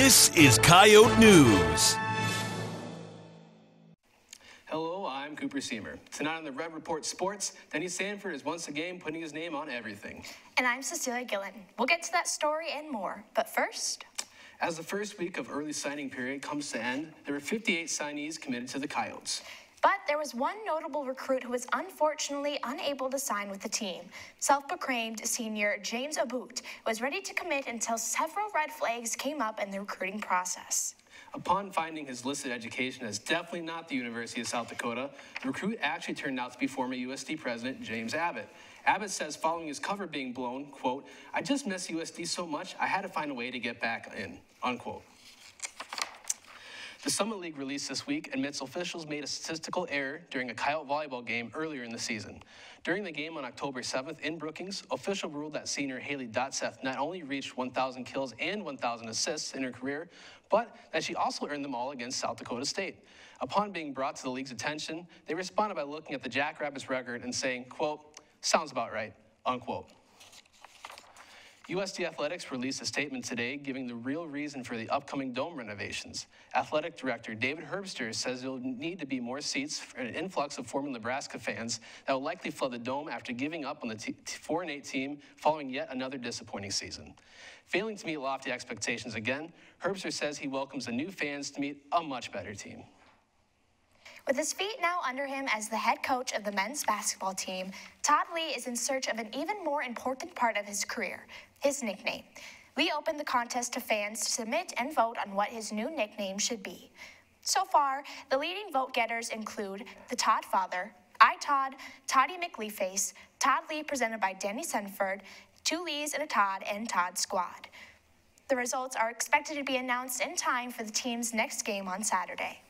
This is Coyote News. Hello, I'm Cooper Seamer. Tonight on the Red Report Sports, Denny Sanford is once again putting his name on everything. And I'm Cecilia Gillen. We'll get to that story and more. But first, As the first week of early signing period comes to end, there were 58 signees committed to the Coyotes. But there was one notable recruit who was unfortunately unable to sign with the team. Self-proclaimed senior James Aboot was ready to commit until several red flags came up in the recruiting process. Upon finding his listed education as definitely not the University of South Dakota, the recruit actually turned out to be former USD President James Abbott. Abbott says following his cover being blown, quote, I just miss USD so much, I had to find a way to get back in, unquote. The Summit League release this week admits officials made a statistical error during a Coyote volleyball game earlier in the season. During the game on October 7th in Brookings, official ruled that senior Haley Dotseth not only reached 1,000 kills and 1,000 assists in her career, but that she also earned them all against South Dakota State. Upon being brought to the league's attention, they responded by looking at the Jackrabbits record and saying, quote, sounds about right, unquote. USD Athletics released a statement today giving the real reason for the upcoming dome renovations. Athletic Director David Herbster says there will need to be more seats for an influx of former Nebraska fans that will likely flood the dome after giving up on the t- 4 and 8 team following yet another disappointing season. Failing to meet lofty expectations again, Herbster says he welcomes the new fans to meet a much better team. With his feet now under him as the head coach of the men's basketball team, Todd Lee is in search of an even more important part of his career his nickname. Lee opened the contest to fans to submit and vote on what his new nickname should be. So far, the leading vote getters include the Todd Father, I Todd, Toddy McLeeface, Todd Lee presented by Denny Sanford, two Lees and a Todd, and Todd Squad. The results are expected to be announced in time for the team's next game on Saturday.